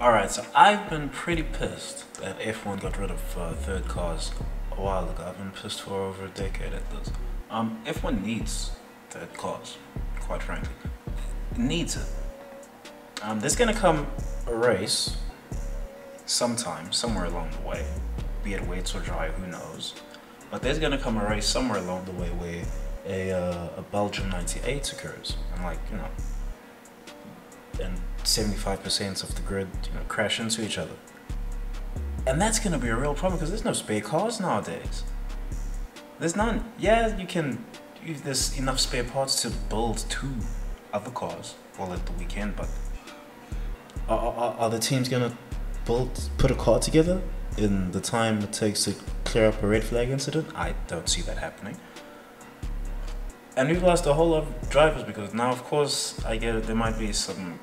Alright, so I've been pretty pissed that F1 got rid of uh, third cars a while ago. I've been pissed for over a decade at this. Um, F1 needs third cars, quite frankly. It needs it. Um, there's gonna come a race sometime, somewhere along the way, be it weights or dry, who knows. But there's gonna come a race somewhere along the way where a, uh, a Belgium 98 occurs. And like, you know, and 75% of the grid you know, crash into each other. And that's going to be a real problem because there's no spare cars nowadays. There's none. Yeah, you can. There's enough spare parts to build two other cars all at the weekend, but are, are, are the teams going to build put a car together in the time it takes to clear up a red flag incident? I don't see that happening. And we've lost a whole lot of drivers because now, of course, I get it. There might be some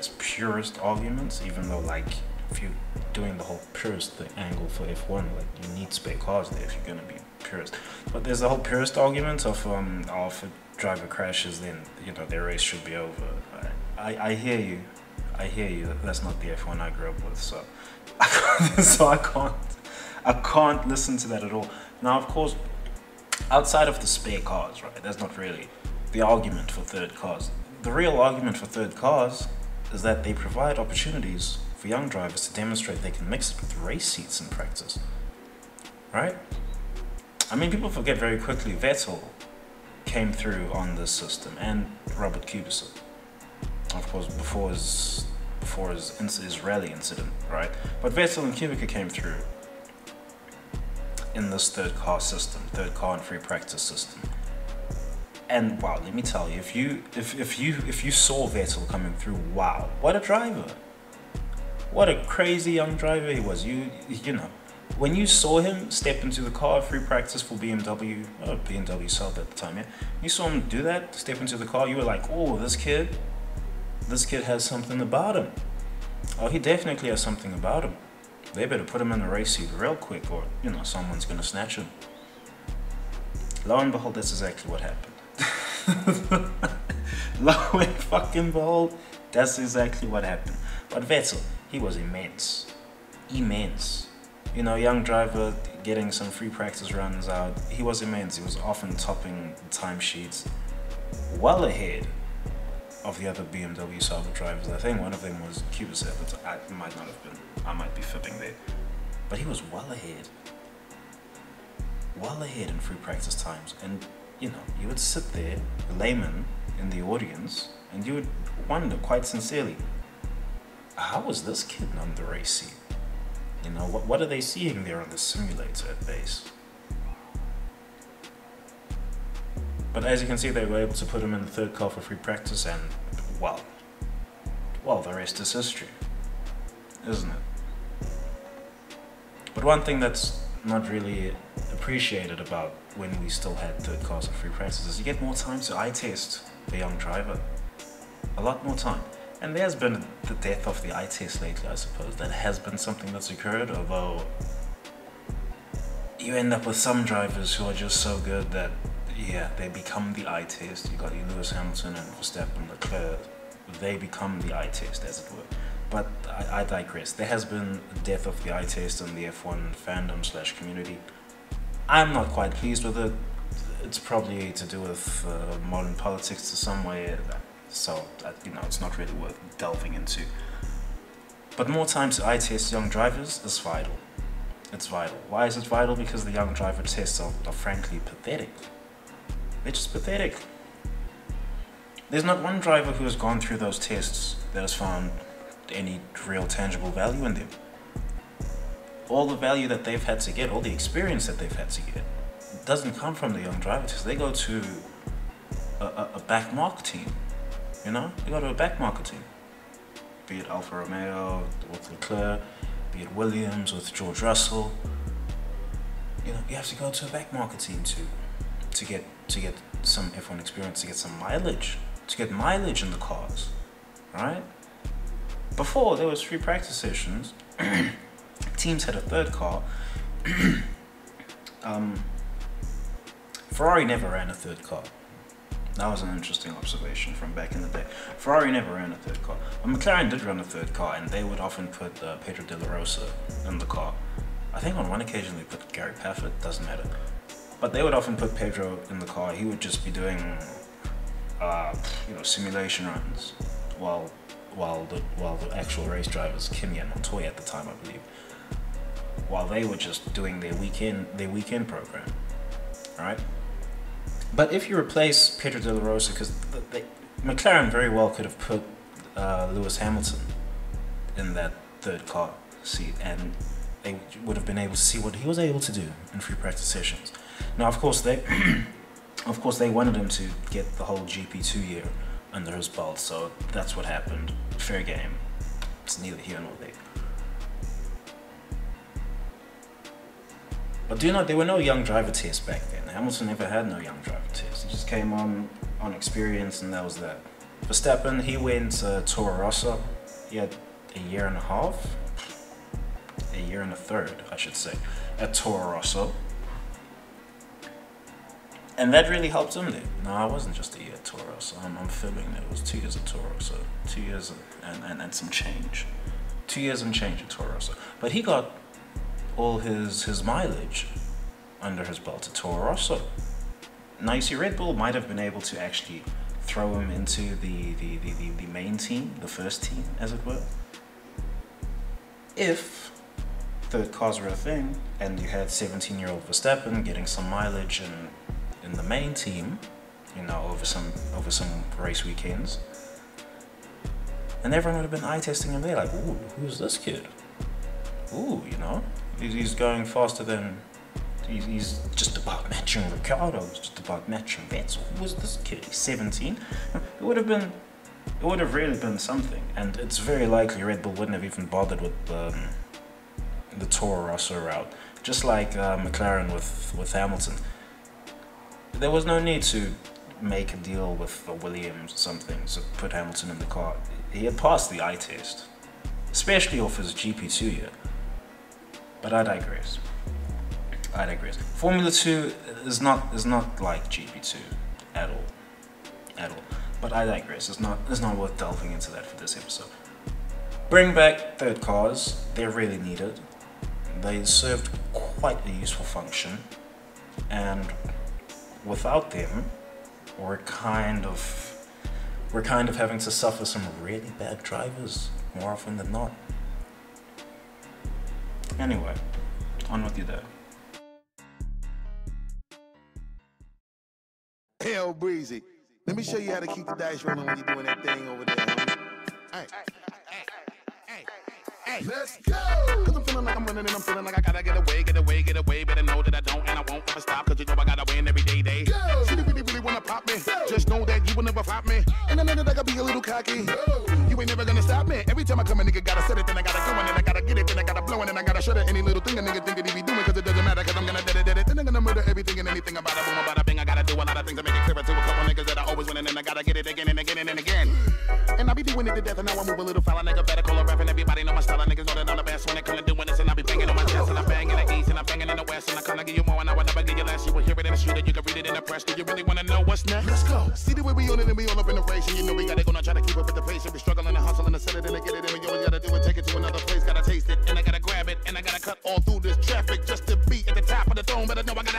guess purist arguments, even though like if you're doing the whole purist the angle for F1, like you need spare cars there if you're gonna be purist. But there's the whole purist argument of um, oh, if a driver crashes, then you know their race should be over. I, I, I hear you, I hear you. That's not the F1 I grew up with, so I so I can't, I can't listen to that at all. Now, of course, outside of the spare cars, right? That's not really the argument for third cars. The real argument for third cars is that they provide opportunities for young drivers to demonstrate they can mix it with race seats in practice. Right? I mean, people forget very quickly Vettel came through on this system and Robert Kubica. Of course, before his before his, rally incident, right? But Vettel and Kubica came through in this third car system, third car and free practice system. And wow, let me tell you, if you if, if you if you saw Vettel coming through, wow, what a driver! What a crazy young driver he was. You you know, when you saw him step into the car free practice for BMW, oh, BMW Sauber at the time, yeah. You saw him do that, step into the car. You were like, oh, this kid, this kid has something about him. Oh, he definitely has something about him. They better put him in the race seat real quick, or you know, someone's gonna snatch him. Lo and behold, that's exactly what happened. Lo and fucking behold, that's exactly what happened. But Vettel, he was immense. Immense. You know, young driver getting some free practice runs out. He was immense. He was often topping timesheets well ahead of the other BMW Sauber drivers. I think one of them was Kubica, but I might not have been. I might be fibbing there. But he was well ahead. Well ahead in free practice times. And you know, you would sit there, a layman in the audience, and you would wonder quite sincerely, how was this kid on the race seat? You know, what, what are they seeing there on the simulator at base? But as you can see, they were able to put him in the third car for free practice, and well, well, the rest is history, isn't it? But one thing that's not really appreciated about when we still had third cars and free practices. You get more time to eye test the young driver. A lot more time. And there's been the death of the eye test lately, I suppose. That has been something that's occurred, although you end up with some drivers who are just so good that, yeah, they become the eye test. You got your Lewis Hamilton and Verstappen, Leclerc. They become the eye test, as it were. But I, I digress. There has been a death of the eye test in the F1 fandom slash community. I'm not quite pleased with it. It's probably to do with uh, modern politics to some way, so that, you know it's not really worth delving into. But more time to test young drivers is vital. It's vital. Why is it vital? Because the young driver tests are, are frankly pathetic. They're just pathetic. There's not one driver who has gone through those tests that has found any real tangible value in them all the value that they've had to get, all the experience that they've had to get, doesn't come from the young drivers. They go to a, a, a back market team, you know? They go to a back market team. Be it Alfa Romeo with Leclerc, be it Williams with George Russell. You know, you have to go to a back market team to to get to get some F1 experience, to get some mileage, to get mileage in the cars, right? Before there was free practice sessions. teams had a third car. um, Ferrari never ran a third car. That was an interesting observation from back in the day. Ferrari never ran a third car. But McLaren did run a third car, and they would often put uh, Pedro de la Rosa in the car. I think on one occasion they put Gary Paffett, doesn't matter. But they would often put Pedro in the car. He would just be doing, uh, you know, simulation runs while while the while the actual race drivers, Kimi and Montoya at the time, I believe, while they were just doing their weekend their weekend program, right? But if you replace Pedro de la Rosa, because McLaren very well could have put uh, Lewis Hamilton in that third car seat, and they would have been able to see what he was able to do in free practice sessions. Now, of course, they, of course, they wanted him to get the whole GP2 year under his belt, so that's what happened. Fair game. It's neither here nor there. But do you know there were no young driver tests back then? Hamilton never had no young driver tests. He just came on on experience, and that was that. Verstappen, he went to Toro Rosso. He had a year and a half, a year and a third, I should say, at Toro Rosso and that really helped him there. No, I wasn't just a year at Toro, so I'm, I'm feeling that it was two years at Toro, so two years and, and, and some change. Two years and change at Toro, so. But he got all his, his mileage under his belt at Toro Rosso. Now you see, Red Bull might have been able to actually throw him into the, the, the, the, the main team, the first team, as it were. If third cars were a thing, and you had 17 year old Verstappen getting some mileage and in the main team, you know, over some over some race weekends. And everyone would have been eye testing him there, like, ooh, who's this kid? Ooh, you know, he's going faster than he's just about matching Ricciardo, he's just about matching Vettel. Who was this kid? He's 17. It would have been, it would have really been something. And it's very likely Red Bull wouldn't have even bothered with um, the Toro Rosso route, just like uh, McLaren with with Hamilton there was no need to make a deal with Williams or something to put Hamilton in the car. He had passed the eye test, especially off his GP2 year. But I digress. I digress. Formula 2 is not is not like GP2 at all. At all. But I digress. It's not it's not worth delving into that for this episode. Bring back third cars. They're really needed. They served quite a useful function. And without them, we're kind of we're kind of having to suffer some really bad drivers more often than not. Anyway, on with you there. Hell breezy. Let me show you how to keep the dice rolling when you're doing that thing over there. Hey. Hey, let's go! Cause I'm feeling like I'm running and I'm feeling like I gotta get away, get away, get away. Better know that I don't and I won't ever stop. thing about a boom, about a bang, I gotta do a lot of things to make it clearer to a couple niggas that I always winning, and I gotta get it again and again and again. And I be doing it to death, and now I move a little foul. Nigga better call a rap, and everybody know my style. Niggas know that I'm the best when it come to doing this, and I be banging on my chest, and I'm banging the east, and I'm banging in the west, and I come to give you more, and I will never get you less. You will hear it in the street, and you can read it in the press. Do you really wanna know what's next? Let's go. See the way we on it, and we all up in the race, and you know we gotta go now try to keep up with the pace. And we struggling to hustle and set it, and to get it, and we always gotta do it, take it to another place, gotta taste it, and I gotta grab it, and I gotta cut all through this traffic just to be at the top of the throne. But I know I got